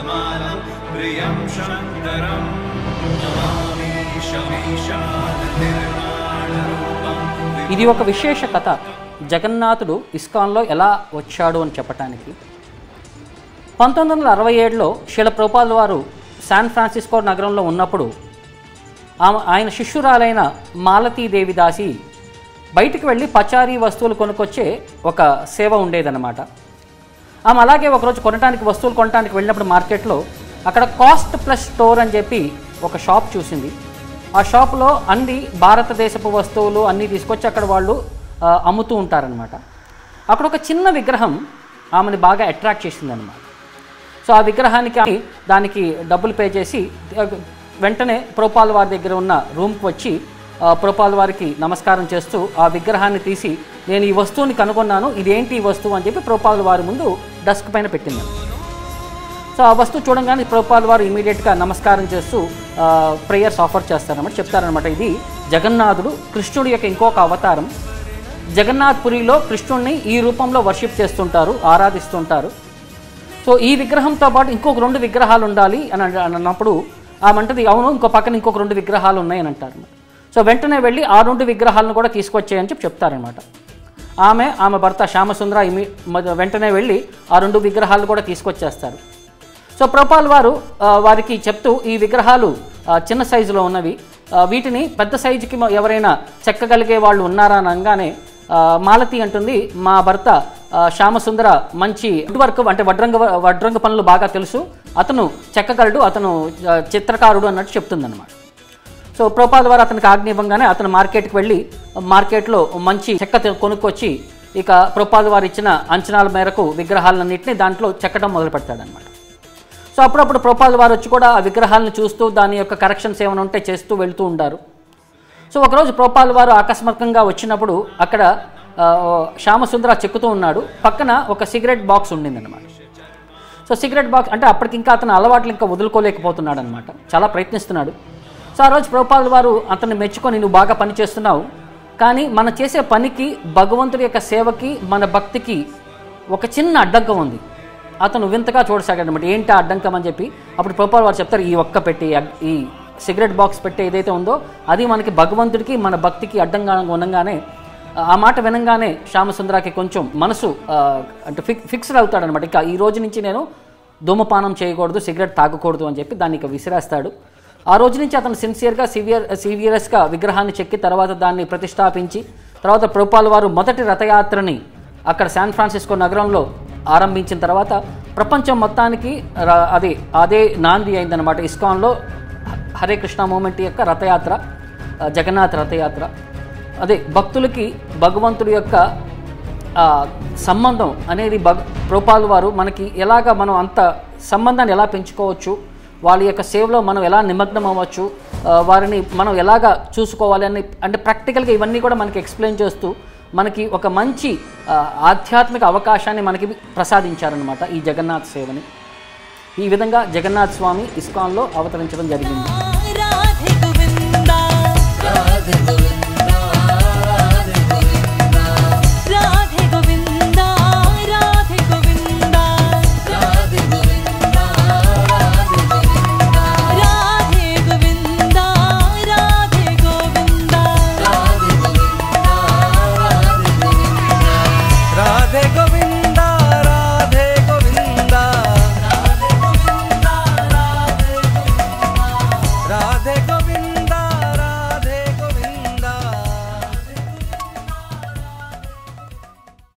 मुदमानं प्रियं शङ्करं नमामि शमीशाननिर्वाणरूपं ఇది ఒక విశేష కథ జగన్నాథుడు ఇస్కాన్లో ఎలా వచ్చాడు అని చెప్పటానికి పంతొమ్మిది వందల అరవై ఏడులో శిల ప్రభుపాల్ వారు శాన్ ఫ్రాన్సిస్కో నగరంలో ఉన్నప్పుడు ఆమె ఆయన శిష్యురాలైన మాలతీదేవి దాసి బయటికి వెళ్ళి పచారీ వస్తువులు కొనుక్కొచ్చే ఒక సేవ ఉండేదన్నమాట ఆమె అలాగే ఒకరోజు కొనడానికి వస్తువులు కొనడానికి వెళ్ళినప్పుడు మార్కెట్లో అక్కడ కాస్ట్ ప్లస్ స్టోర్ అని చెప్పి ఒక షాప్ చూసింది. ఆ షాప్లో అన్ని భారతదేశపు వస్తువులు అన్నీ తీసుకొచ్చి అక్కడ వాళ్ళు అమ్ముతూ ఉంటారనమాట అక్కడ ఒక చిన్న విగ్రహం ఆమెని బాగా అట్రాక్ట్ చేసిందనమాట సో ఆ విగ్రహానికి దానికి డబ్బులు పే చేసి వెంటనే ప్రోపాల్ వారి దగ్గర ఉన్న రూమ్కి వచ్చి ప్రోపాల్ వారికి నమస్కారం చేస్తూ ఆ విగ్రహాన్ని తీసి నేను ఈ వస్తువుని కనుగొన్నాను ఇదేంటి ఈ వస్తువు? అని చెప్పి ప్రోపాల్ వారి ముందు డస్క్ పైన పెట్టింది. సో ఆ వస్తువు చూడంగానే ప్రోపాల్ వారు ఇమీడియట్గా నమస్కారం చేస్తూ ప్రేయర్స్ ఆఫర్ చేస్తారన్నమాట చెప్తారనమాట ఇది జగన్నాథుడు కృష్ణుడి యొక్క ఇంకొక అవతారం. జగన్నాథ్పురిలో కృష్ణుడిని ఈ రూపంలో వర్షిప్ చేస్తుంటారు ఆరాధిస్తుంటారు. సో ఈ విగ్రహంతో పాటు ఇంకొక రెండు విగ్రహాలు ఉండాలి అని అన్నప్పుడు ఆమంటది అవును ఇంకో పక్కన ఇంకొక రెండు విగ్రహాలు ఉన్నాయి అని అంటారు. సో వెంటనే వెళ్ళి ఆ రెండు విగ్రహాలను కూడా తీసుకొచ్చేయని చెప్పి చెప్తారనమాట ఆమె ఆమె భర్త శ్యామసుందర ఇమి వెంటనే వెళ్ళి ఆ రెండు విగ్రహాలు కూడా తీసుకొచ్చేస్తారు. సో ప్రోపాల్ వారు వారికి చెప్తూ ఈ విగ్రహాలు చిన్న సైజులో ఉన్నవి. వీటిని పెద్ద సైజుకి ఎవరైనా చెక్కగలిగే వాళ్ళు ఉన్నారా అనగానే మాలతి అంటుంది మా భర్త శ్యామసుందర మంచి వర్క్ అంటే వడ్రంగ వడ్రంగ పనులు బాగా తెలుసు. అతను చెక్కగలడు అతను చిత్రకారుడు అన్నట్టు చెప్తుందన్నమాట. సో ప్రోపాల్ వారు అతనికి ఆజ్ఞ ఇవ్వగానే అతను మార్కెట్కి వెళ్ళి మార్కెట్లో మంచి చెక్క కొనుక్కొచ్చి ఇక ప్రోపాల్ వారు ఇచ్చిన అంచనాల మేరకు విగ్రహాలన్నింటినీ దాంట్లో చెక్కడం మొదలు పెడతాడనమాట సో అప్పుడప్పుడు ప్రోపాల్ వారు వచ్చి కూడా ఆ విగ్రహాలను చూస్తూ దాని యొక్క కరెక్షన్స్ ఏమైనా ఉంటే చేస్తూ వెళ్తూ ఉంటారు సో ఒకరోజు ప్రోపాల్ వారు ఆకస్మికంగా వచ్చినప్పుడు అక్కడ శ్యామసుందర చెక్కుతూ ఉన్నాడు. పక్కన ఒక సిగరెట్ బాక్స్ ఉండిందన్నమాట. సో సిగరెట్ బాక్స్ అంటే అప్పటికి ఇంకా అతను అలవాట్లు ఇంకా వదులుకోలేకపోతున్నాడు అనమాట చాలా ప్రయత్నిస్తున్నాడు. సో ఆ రోజు ప్రోపాల్ వారు అతన్ని మెచ్చుకొని నువ్వు బాగా పని చేస్తున్నావు. కానీ మనం చేసే పనికి భగవంతుడి యొక్క సేవకి మన భక్తికి ఒక చిన్న అడ్డంకం ఉంది. అతను వింతగా చూడసాగాడనమాట ఏంటి ఆ అడ్డంకం అని చెప్పి అప్పుడు ప్రోపాల్ వారు చెప్తారు ఈ ఒక్క పెట్టి ఈ సిగరెట్ బాక్స్ పెట్టే ఏదైతే ఉందో అది మనకి భగవంతుడికి మన భక్తికి అడ్డంగా ఉండగానే ఆ మాట వినంగానే శ్యామసుందరాకి కొంచెం మనసు అంటే ఫిక్ ఫిక్స్డ్ అవుతాడనమాట ఇక ఈ రోజు నుంచి నేను ధూమపానం చేయకూడదు సిగరెట్ తాగకూడదు అని చెప్పి దాన్ని ఇక విసిరేస్తాడు. ఆ రోజు నుంచి అతను సిన్సియర్గా సివియర్ సివియరస్గా విగ్రహాన్ని చెక్కి తర్వాత దాన్ని ప్రతిష్టాపించి తర్వాత ప్రోపాల్ వారు మొదటి రథయాత్రని అక్కడ శాన్ ఫ్రాన్సిస్కో నగరంలో ఆరంభించిన తర్వాత ప్రపంచం మొత్తానికి అది అదే నాంది అయిందనమాట ఇస్కాన్లో హరే కృష్ణ మూమెంట్ యొక్క రథయాత్ర జగన్నాథ్ రథయాత్ర. అదే భక్తులకి భగవంతుడి యొక్క సంబంధం అనేది భగ ప్రోపాల్ వారు మనకి ఎలాగ మనం అంత సంబంధాన్ని ఎలా పెంచుకోవచ్చు వాళ్ళ యొక్క సేవలో మనం ఎలా నిమగ్నం అవ్వచ్చు వారిని మనం ఎలాగ చూసుకోవాలి అని అంటే ప్రాక్టికల్గా ఇవన్నీ కూడా మనకి ఎక్స్ప్లెయిన్ చేస్తూ మనకి ఒక మంచి ఆధ్యాత్మిక అవకాశాన్ని మనకి ప్రసాదించారనమాట ఈ జగన్నాథ్ సేవని. ఈ విధంగా జగన్నాథ్ స్వామి ఇస్కాన్లో అవతరించడం జరిగింది.